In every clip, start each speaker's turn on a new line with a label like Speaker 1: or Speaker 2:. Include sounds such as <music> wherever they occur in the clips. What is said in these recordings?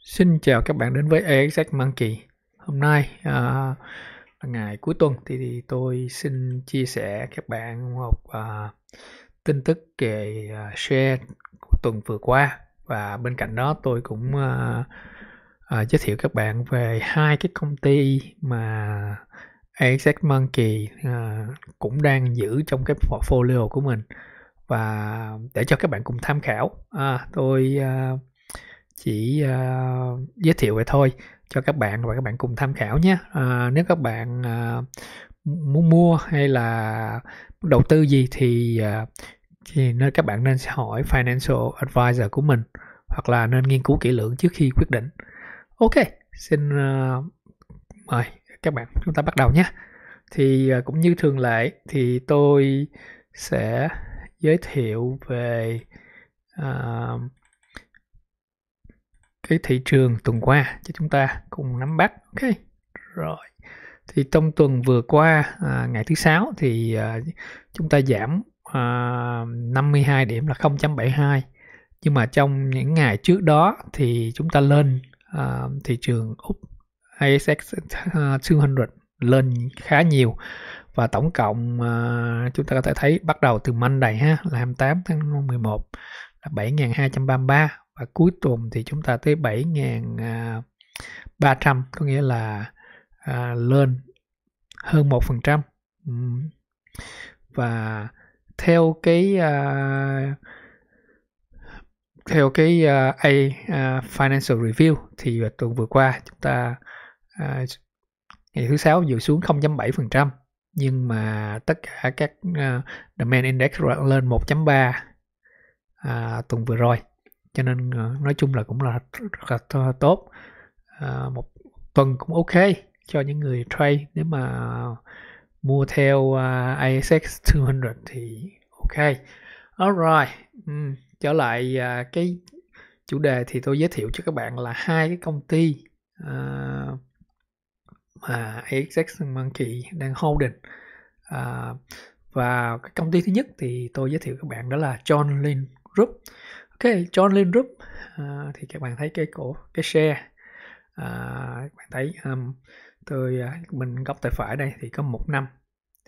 Speaker 1: Xin chào các bạn đến với AXX Monkey. Hôm nay à, là ngày cuối tuần thì, thì tôi xin chia sẻ các bạn một à, tin tức về à, share của tuần vừa qua và bên cạnh đó tôi cũng à, à, giới thiệu các bạn về hai cái công ty mà AXX Monkey à, cũng đang giữ trong cái portfolio của mình và để cho các bạn cùng tham khảo. À, tôi à, chỉ uh, giới thiệu vậy thôi cho các bạn và các bạn cùng tham khảo nhé. À, nếu các bạn uh, muốn mua hay là đầu tư gì thì uh, thì nên các bạn nên hỏi financial advisor của mình hoặc là nên nghiên cứu kỹ lưỡng trước khi quyết định. Ok xin uh, mời các bạn chúng ta bắt đầu nhé. Thì uh, cũng như thường lệ thì tôi sẽ giới thiệu về uh, cái thị trường tuần qua cho chúng ta cùng nắm bắt. Ok rồi. Thì trong tuần vừa qua à, ngày thứ sáu thì à, chúng ta giảm à, 52 điểm là 0.72 nhưng mà trong những ngày trước đó thì chúng ta lên à, thị trường úc ASX 200 à, lên khá nhiều. Và tổng cộng à, chúng ta có thể thấy bắt đầu từ Monday ha là 28 tháng 11 là 7.233 và cuối tuần thì chúng ta tới 7.300 à, có nghĩa là à, lên hơn 1% và theo cái à, theo cái uh, A uh, Financial Review thì tuần vừa qua chúng ta uh, ngày thứ sáu dự xuống 0.7% nhưng mà tất cả các uh, demand index lên 1.3 uh, tuần vừa rồi cho nên ờ, nói chung là cũng là rất là tốt. À, một tuần cũng ok cho những người trade. Nếu mà mua theo uh, ASX 200 thì ok. Alright trở lại uh, cái chủ đề thì tôi giới thiệu cho các bạn là hai cái công ty uh, mà ASX Monkey đang holding. Uh, và cái công ty thứ nhất thì tôi giới thiệu các bạn đó là John lin Group. Ok, join lên Group à, thì các bạn thấy cái cổ cái share à, các bạn thấy um, tôi ờ, mình góc tay phải đây thì có một năm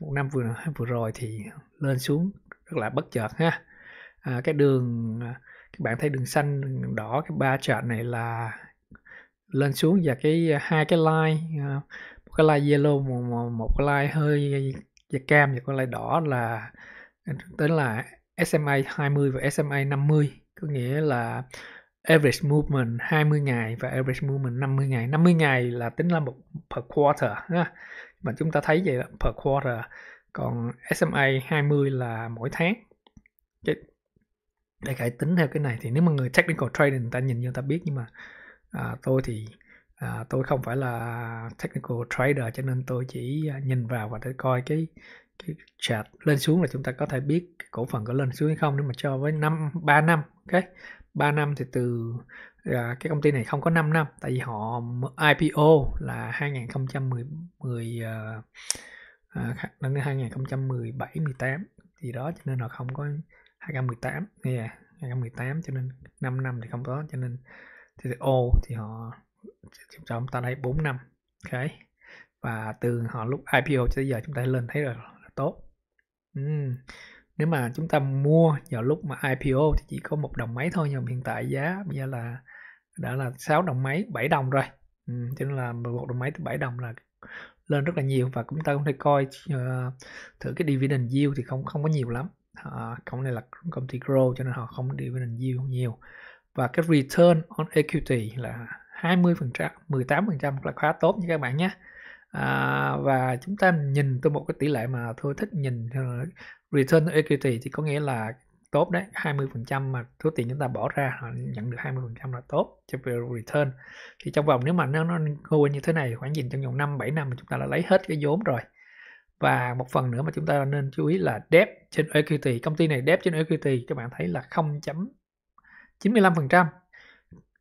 Speaker 1: một năm vừa vừa rồi thì lên xuống rất là bất chợt ha. À, cái đường các bạn thấy đường xanh đường đỏ cái ba chart này là lên xuống và cái hai cái line một cái line yellow một, một cái line hơi da cam và cái line đỏ là tên là SMA 20 và SMA 50 có nghĩa là average movement 20 ngày và average movement 50 ngày. 50 ngày là tính là một per quarter ha. mà chúng ta thấy vậy là per quarter. Còn SMA 20 là mỗi tháng. Để cải tính theo cái này thì nếu mà người technical trader người ta nhìn như ta biết nhưng mà à, tôi thì à, tôi không phải là technical trader cho nên tôi chỉ à, nhìn vào và để coi cái cái chart lên xuống là chúng ta có thể biết cổ phần có lên xuống hay không nếu mà cho với năm 3 năm ok? 3 năm thì từ à, cái công ty này không có 5 năm tại vì họ IPO là 2010 10 à, đến 2017 18 gì đó cho nên họ không có 2018 yeah, 2018 cho nên 5 năm thì không có cho nên thì ô thì họ cho chúng ta đây 4 năm ok? Và từ họ lúc IPO tới giờ chúng ta lên thấy rồi tốt uhm. nếu mà chúng ta mua vào lúc mà IPO thì chỉ có một đồng mấy thôi nhưng mà hiện tại giá bây giờ là đã là 6 đồng mấy 7 đồng rồi uhm. cho nên là một đồng mấy tới 7 đồng là lên rất là nhiều và chúng ta cũng thể coi uh, thử cái dividend yield thì không không có nhiều lắm uh, công này là công ty grow cho nên họ không dividend yield nhiều và cái return on equity là 20 phần trăm 18 phần trăm là khá tốt như các bạn nhé à, và chúng ta nhìn từ một cái tỷ lệ mà tôi thích nhìn ờ, return equity thì có nghĩa là tốt đấy 20% mà số tiền chúng ta bỏ ra họ nhận được 20% là tốt cho về return. Thì trong vòng nếu mà nó nó go như thế này khoảng nhìn trong vòng 5 7 năm mà chúng ta đã lấy hết cái vốn rồi. Và một phần nữa mà chúng ta nên chú ý là debt trên equity công ty này debt trên equity các bạn thấy là 0.95%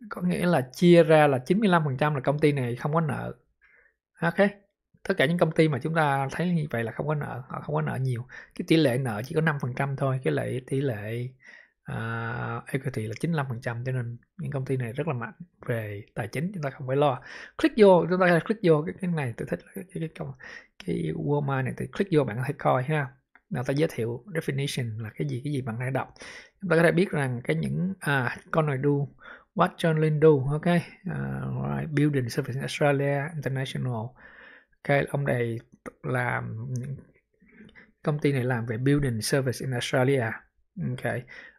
Speaker 1: có nghĩa là chia ra là 95% là công ty này không có nợ. Ok tất cả những công ty mà chúng ta thấy như vậy là không có nợ họ không có nợ nhiều. Cái tỷ lệ nợ chỉ có 5% thôi cái lệ tỷ lệ uh, equity là 95% cho nên những công ty này rất là mạnh về tài chính chúng ta không phải lo. Click vô chúng ta click vô cái, cái này tôi thích cái cái cái, cái Walmart này thì click vô bạn có thể coi ha. Nào ta giới thiệu definition là cái gì cái gì bạn hãy đọc. Chúng ta có thể biết rằng cái những à con này do what John Lin do ok uh, right. building service in Australia international cái ông này làm công ty này làm về building service in Australia. Ok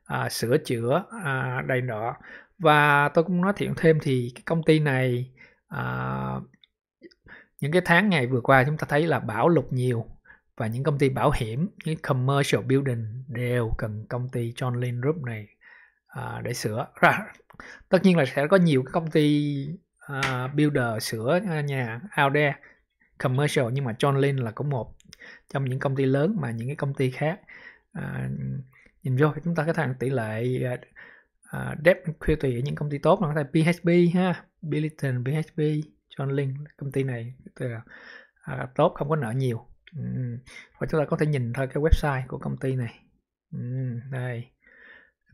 Speaker 1: à, sửa chữa à, đây nọ. Và tôi cũng nói thiện thêm thì cái công ty này à, những cái tháng ngày vừa qua chúng ta thấy là bão lụt nhiều và những công ty bảo hiểm những commercial building đều cần công ty John Lynn Group này à, để sửa. Ra tất nhiên là sẽ có nhiều công ty uh, builder sửa nhà out there commercial nhưng mà John Lynn là cũng một trong những công ty lớn mà những cái công ty khác. À, nhìn vô chúng ta có thể tỷ lệ à, à, debt equity ở những công ty tốt là có thể PHB ha Billiton PHB John Lynn công ty này từ à, tốt không có nợ nhiều. Ừ. và chúng ta có thể nhìn thôi cái website của công ty này. Ừ, đây.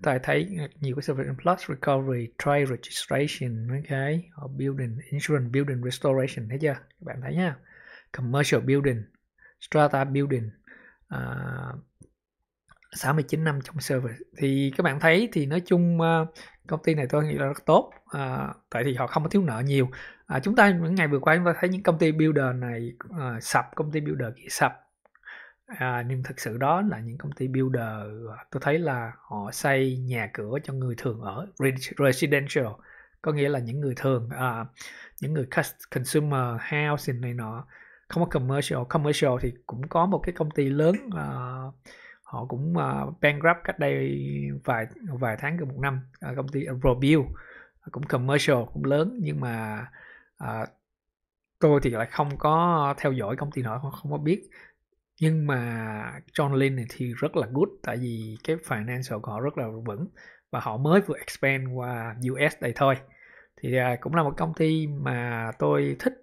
Speaker 1: Ta thấy nhiều cái service plus recovery trade registration ok or building insurance building restoration thấy chưa? Các bạn thấy nhá commercial building strata building à, uh, 69 năm trong server thì các bạn thấy thì nói chung uh, công ty này tôi nghĩ là rất tốt. Uh, tại thì họ không có thiếu nợ nhiều. Uh, chúng ta những ngày vừa qua chúng ta thấy những công ty builder này uh, sập công ty builder kia sập. À, nhưng thực sự đó là những công ty builder tôi thấy là họ xây nhà cửa cho người thường ở residential. Có nghĩa là những người thường à, những người consumer housing này nọ không có commercial. Commercial thì cũng có một cái công ty lớn uh, họ cũng uh, bankrupt cách đây vài vài tháng gần một năm. Uh, công ty Robil cũng commercial cũng lớn nhưng mà uh, tôi thì lại không có theo dõi công ty nọ không có biết. Nhưng mà John Lin này thì rất là good tại vì cái financial của họ rất là vững và họ mới vừa expand qua US đây thôi. Thì uh, cũng là một công ty mà tôi thích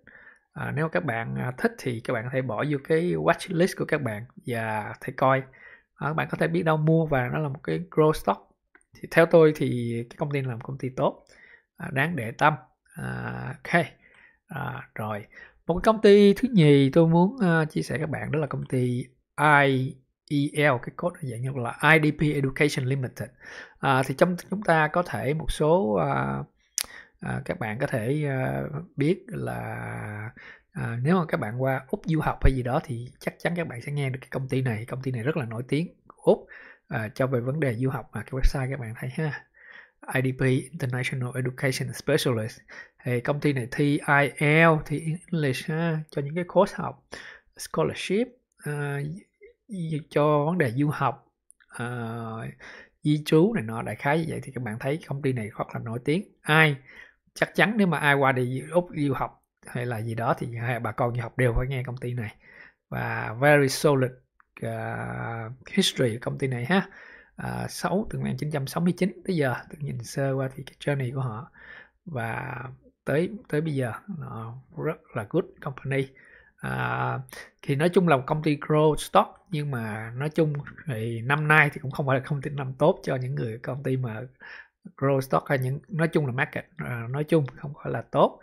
Speaker 1: à, nếu các bạn à, thích thì các bạn có thể bỏ vô cái watch list của các bạn và thể coi. À, các bạn có thể biết đâu mua và nó là một cái growth stock. Thì theo tôi thì cái công ty này là một công ty tốt à, đáng để tâm. À, ok. À, rồi. Một công ty thứ nhì tôi muốn uh, chia sẻ các bạn đó là công ty IEL cái code dạng như là IDP Education Limited. À, thì trong chúng ta có thể một số uh, à, các bạn có thể à, biết là à, nếu mà các bạn qua úc du học hay gì đó thì chắc chắn các bạn sẽ nghe được cái công ty này. Công ty này rất là nổi tiếng úc à, cho về vấn đề du học mà cái website các bạn thấy ha. IDP International Education Specialist. Thì công ty này thi IELTS thi English ha, cho những cái course học scholarship uh, cho vấn đề du học uh, di trú này nọ đại khái như vậy thì các bạn thấy công ty này rất là nổi tiếng. Ai chắc chắn nếu mà ai qua đi úc du học hay là gì đó thì hai bà con du học đều phải nghe công ty này. Và very solid uh, history của công ty này ha. Ờ, uh, 6 từ 1969 tới giờ tôi nhìn sơ qua thì cái journey của họ. Và tới tới bây giờ nó rất là good company. À, thì nói chung là một công ty grow stock nhưng mà nói chung thì năm nay thì cũng không phải là công ty năm tốt cho những người công ty mà grow stock hay những nói chung là market uh, nói chung không phải là tốt.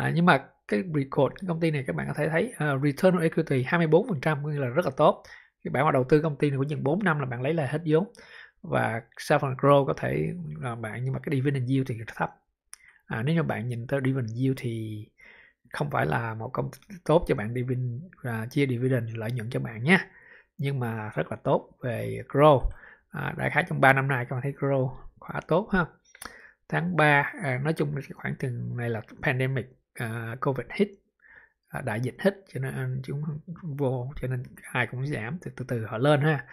Speaker 1: Uh, nhưng mà cái record cái công ty này các bạn có thể thấy uh, return on equity 24% có nghĩa là rất là tốt. Cái bạn mà đầu tư công ty này của chừng 4 năm là bạn lấy lại hết vốn. Và sau phần grow có thể là bạn nhưng mà cái dividend yield thì thấp. À, nếu như bạn nhìn tới dividend yield thì không phải là một công ty tốt cho bạn dividend à, chia dividend lợi nhuận cho bạn nhé nhưng mà rất là tốt về grow. À, đại khái trong 3 năm nay các bạn thấy grow khá tốt ha. Tháng 3 à, nói chung cái khoảng từng này là pandemic à, covid hit à, đại dịch hit cho nên chúng vô cho nên ai cũng giảm từ từ từ họ lên ha.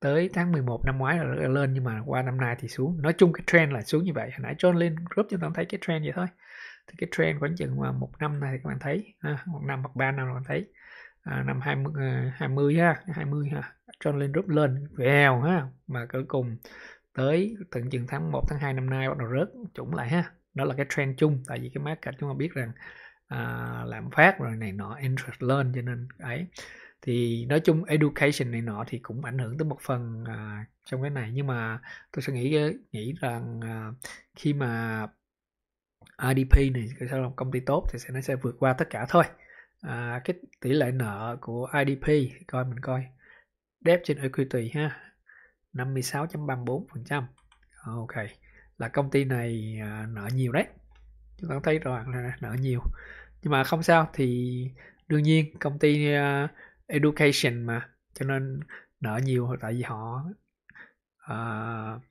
Speaker 1: Tới tháng 11 năm ngoái là lên nhưng mà qua năm nay thì xuống. Nói chung cái trend là xuống như vậy. Hồi nãy John lên group chúng ta thấy cái trend vậy thôi. Thì cái trend khoảng chừng mà một năm này các bạn thấy ha, một năm hoặc ba năm các bạn thấy. À, năm 20, 20 à, ha 20 ha. John lên group lên vèo ha mà cuối cùng tới tận chừng tháng 1 tháng 2 năm nay bắt đầu rớt chủng lại ha. Đó là cái trend chung tại vì cái market chúng ta biết rằng à, lạm phát rồi này nọ interest lên cho nên ấy. Thì nói chung education này nọ thì cũng ảnh hưởng tới một phần à, trong cái này. Nhưng mà tôi sẽ nghĩ nghĩ rằng à, khi mà IDP này sẽ là công ty tốt thì sẽ nó sẽ vượt qua tất cả thôi. À, cái tỷ lệ nợ của IDP coi mình coi. Debt trên equity ha. 56.34% ok là công ty này à, nợ nhiều đấy. Chúng ta thấy rõ là nợ nhiều. Nhưng mà không sao thì đương nhiên công ty à, education mà cho nên nợ nhiều tại vì họ uh,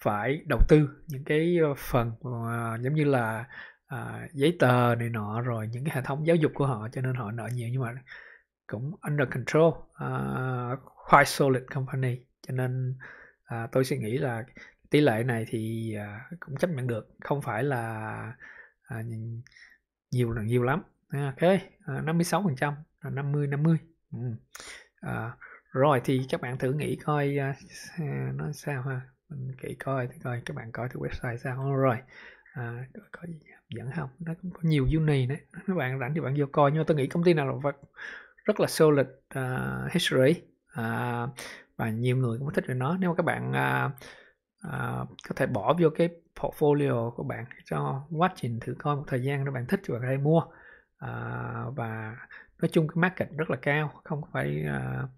Speaker 1: phải đầu tư những cái phần uh, giống như là uh, giấy tờ này nọ rồi những cái hệ thống giáo dục của họ cho nên họ nợ nhiều nhưng mà cũng under control uh, quite solid company cho nên à, tôi suy nghĩ là tỷ lệ này thì à, cũng chấp nhận được không phải là à, nhiều là nhiều lắm. À, ok à, 56 phần trăm 50 50 ừ. à, rồi thì các bạn thử nghĩ coi à, à nó sao ha? Mình kỹ coi thì coi các bạn coi thử website sao. Rồi à, có gì hấp dẫn không? Nó cũng có nhiều uni đấy. Các bạn rảnh thì bạn vô coi nhưng mà tôi nghĩ công ty nào là rất là solid uh, history. À, và nhiều người cũng thích về nó. Nếu mà các bạn uh, uh, có thể bỏ vô cái portfolio của bạn cho quá trình thử coi một thời gian nếu bạn thích thì bạn có thể mua. Uh, và nói chung cái market rất là cao không phải uh,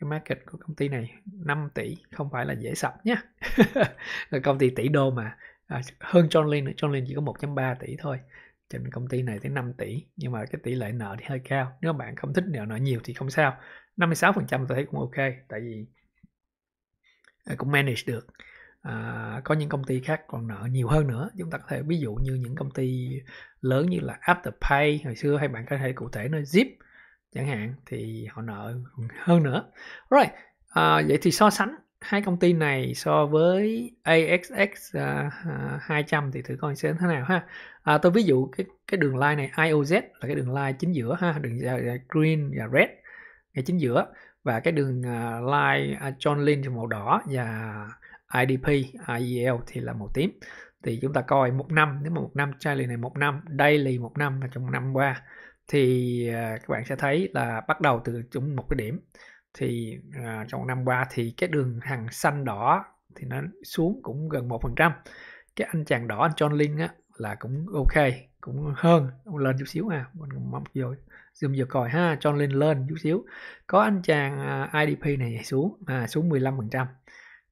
Speaker 1: cái market của công ty này 5 tỷ không phải là dễ sập nhé <laughs> công ty tỷ đô mà. À, hơn John Lin nữa John Lin chỉ có 1.3 tỷ thôi trên công ty này tới 5 tỷ nhưng mà cái tỷ lệ nợ thì hơi cao. Nếu bạn không thích nợ nợ nhiều thì không sao. 56% tôi thấy cũng ok tại vì à, cũng manage được. À, có những công ty khác còn nợ nhiều hơn nữa. Chúng ta có thể ví dụ như những công ty lớn như là Afterpay hồi xưa hay bạn có thể cụ thể nói Zip chẳng hạn thì họ nợ hơn nữa. Rồi à, vậy thì so sánh hai công ty này so với AXX uh, 200 thì thử coi sẽ thế nào ha. À, tôi ví dụ cái cái đường line này IOZ là cái đường line chính giữa ha đường uh, green và red ngay chính giữa. Và cái đường uh, line uh, John Lin thì màu đỏ và IDP IEL thì là màu tím. Thì chúng ta coi một năm nếu mà một năm Charlie này một năm daily một năm và trong năm qua thì uh, các bạn sẽ thấy là bắt đầu từ chúng một cái điểm thì à, trong năm qua thì cái đường hàng xanh đỏ thì nó xuống cũng gần một phần trăm. Cái anh chàng đỏ anh John Lin á là cũng ok cũng hơn lên chút xíu à mình mong vô zoom vô coi ha John Lin lên chút xíu. Có anh chàng à, IDP này xuống à, xuống 15 phần trăm.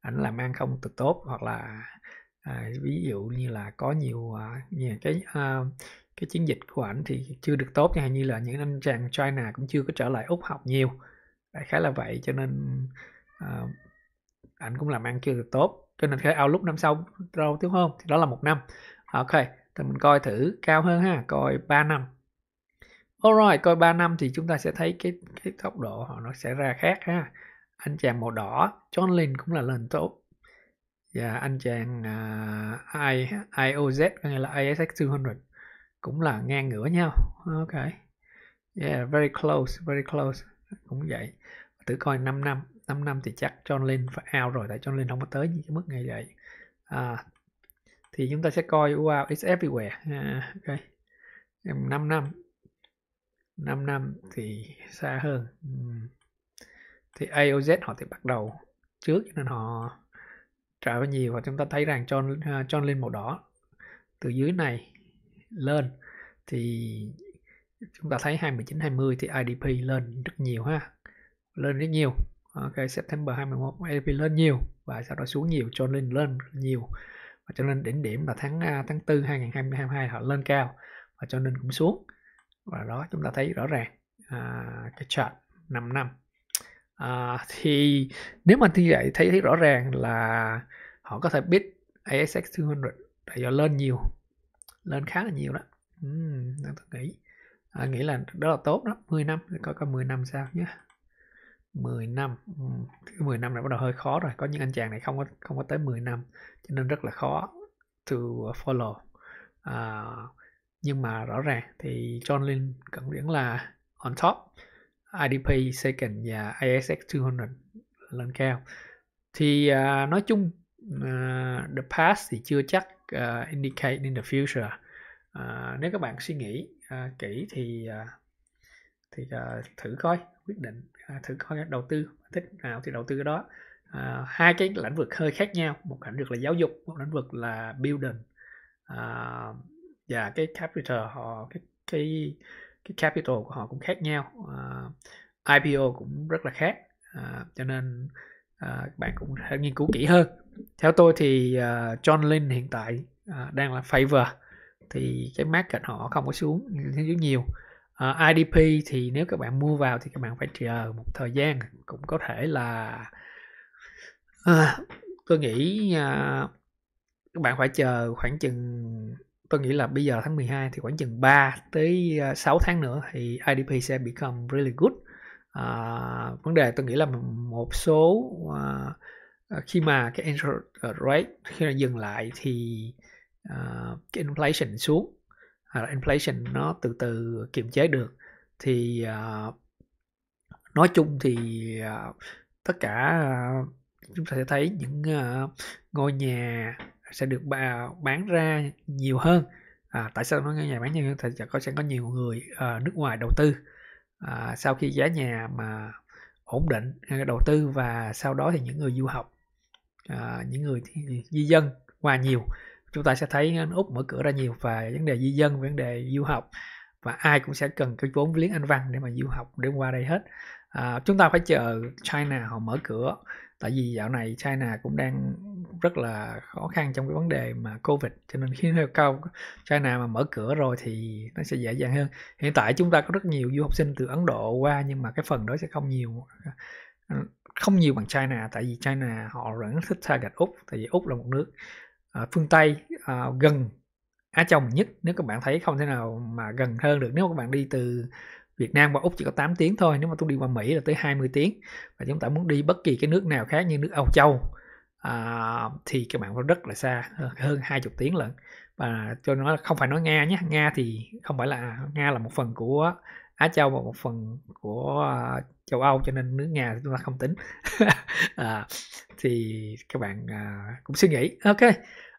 Speaker 1: Ảnh làm ăn không được tốt hoặc là à, ví dụ như là có nhiều à, như cái à, cái chiến dịch của ảnh thì chưa được tốt chẳng như là những anh chàng China cũng chưa có trở lại úc học nhiều đại khái là vậy cho nên uh, ảnh cũng làm ăn chưa được tốt cho nên cái outlook năm sau đâu tiếp không thì đó là một năm ok thì mình coi thử cao hơn ha coi 3 năm Alright, coi 3 năm thì chúng ta sẽ thấy cái cái tốc độ họ nó sẽ ra khác ha. Anh chàng màu đỏ, John Lin cũng là lên tốt. Và anh chàng uh, I, IOZ, có nghĩa là ASX 200 cũng là ngang ngửa nhau. Ok. Yeah, very close, very close. Cũng vậy. Thử coi 5 năm 5 năm thì chắc John Lin phải out rồi tại John Lin không có tới những cái mức như vậy. À, thì chúng ta sẽ coi wow it's everywhere. À, ok. 5 năm 5 năm thì xa hơn. Thì AOZ họ thì bắt đầu trước nên họ trả bao nhiều và chúng ta thấy rằng John à, John Lin màu đỏ từ dưới này lên. Thì chúng ta thấy 2019 20 thì IDP lên rất nhiều ha. Lên rất nhiều. Ok September 21 idp lên nhiều và sau đó xuống nhiều cho nên lên nhiều. Và cho nên đỉnh điểm là tháng à, tháng 4 2022 họ lên cao và cho nên cũng xuống. Và đó chúng ta thấy rõ ràng à, cái chart 5 năm. À, thì nếu mà như vậy thấy thấy rõ ràng là họ có thể biết ASX 200 tại do lên nhiều lên khá là nhiều đó. Uhm, tôi nghĩ à, nghĩ là đó là tốt đó 10 năm coi coi 10 năm sao nhé 10 năm ừ. 10 năm này bắt đầu hơi khó rồi có những anh chàng này không có không có tới 10 năm cho nên rất là khó to follow. À, nhưng mà rõ ràng thì John Lin cận điển là on top IDP second và ISX 200 lên cao. Thì à, nói chung uh, the past thì chưa chắc uh, indicate in the future. Uh, nếu các bạn suy nghĩ à, kỹ thì à, thì à, thử coi quyết định à, thử coi đầu tư thích nào thì đầu tư cái đó. À, hai cái lĩnh vực hơi khác nhau một lĩnh vực là giáo dục một lĩnh vực là building. À, và cái capital họ cái cái cái capital của họ cũng khác nhau. À, IPO cũng rất là khác à, cho nên à, bạn cũng phải nghiên cứu kỹ hơn. Theo tôi thì uh, John Lin hiện tại uh, đang là favor thì cái market họ không có xuống như nhiều. Ờ, uh, IDP thì nếu các bạn mua vào thì các bạn phải chờ một thời gian cũng có thể là uh, tôi nghĩ uh, các bạn phải chờ khoảng chừng tôi nghĩ là bây giờ tháng 12 thì khoảng chừng 3 tới à, 6 tháng nữa thì IDP sẽ become really good. À, vấn đề tôi nghĩ là một số à, khi mà cái interest rate khi nó dừng lại thì uh, cái inflation xuống hoặc là inflation nó từ từ kiềm chế được. Thì uh, nói chung thì uh, tất cả uh, chúng ta sẽ thấy những uh, ngôi nhà sẽ được bán ra nhiều hơn. À, tại sao nói ngôi nhà bán nhiều hơn? Thì có sẽ có nhiều người uh, nước ngoài đầu tư. À, sau khi giá nhà mà ổn định đầu tư và sau đó thì những người du học à, những người di dân qua nhiều chúng ta sẽ thấy úc mở cửa ra nhiều và vấn đề di dân vấn đề du học và ai cũng sẽ cần cái vốn liếng anh văn để mà du học để qua đây hết. À, chúng ta phải chờ China họ mở cửa tại vì dạo này China cũng đang rất là khó khăn trong cái vấn đề mà Covid cho nên khi nó cao China mà mở cửa rồi thì nó sẽ dễ dàng hơn. Hiện tại chúng ta có rất nhiều du học sinh từ Ấn Độ qua nhưng mà cái phần đó sẽ không nhiều không nhiều bằng China tại vì China họ vẫn thích target Úc tại vì Úc là một nước Ờ, phương Tây à, gần Á Châu nhất nếu các bạn thấy không thể nào mà gần hơn được. Nếu các bạn đi từ Việt Nam qua Úc chỉ có 8 tiếng thôi nếu mà tôi đi qua Mỹ là tới 20 tiếng. Và chúng ta muốn đi bất kỳ cái nước nào khác như nước Âu Châu à, thì các bạn phải rất là xa hơn 20 tiếng lận. Và cho nó không phải nói Nga nhé Nga thì không phải là Nga là một phần của Á Châu và một phần của uh, châu Âu cho nên nước Nga chúng ta không tính <laughs> à, thì các bạn uh, cũng suy nghĩ ok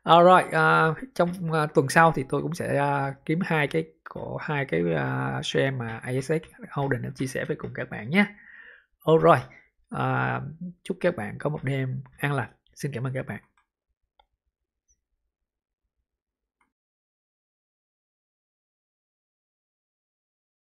Speaker 1: Alright, uh, trong uh, tuần sau thì tôi cũng sẽ uh, kiếm hai cái của hai cái uh, share mà ASX Holding đã chia sẻ với cùng các bạn nhé. Alright, uh, chúc các bạn có một đêm an lành. Xin cảm ơn các bạn.